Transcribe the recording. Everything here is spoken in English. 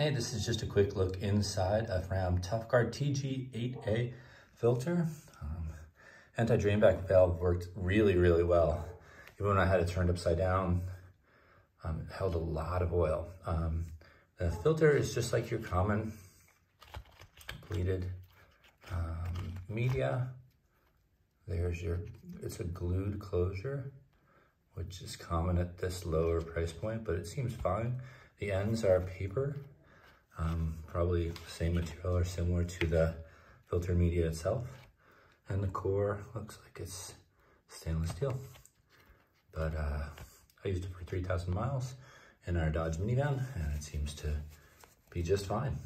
Hey, this is just a quick look inside of Fram ToughGuard TG8A filter. Um, Anti-drainback valve worked really, really well. Even when I had it turned upside down, um, it held a lot of oil. Um, the filter is just like your common pleated um, media. There's your, it's a glued closure, which is common at this lower price point, but it seems fine. The ends are paper, um, probably same material or similar to the filter media itself. And the core looks like it's stainless steel. But uh, I used it for 3,000 miles in our Dodge minivan and it seems to be just fine.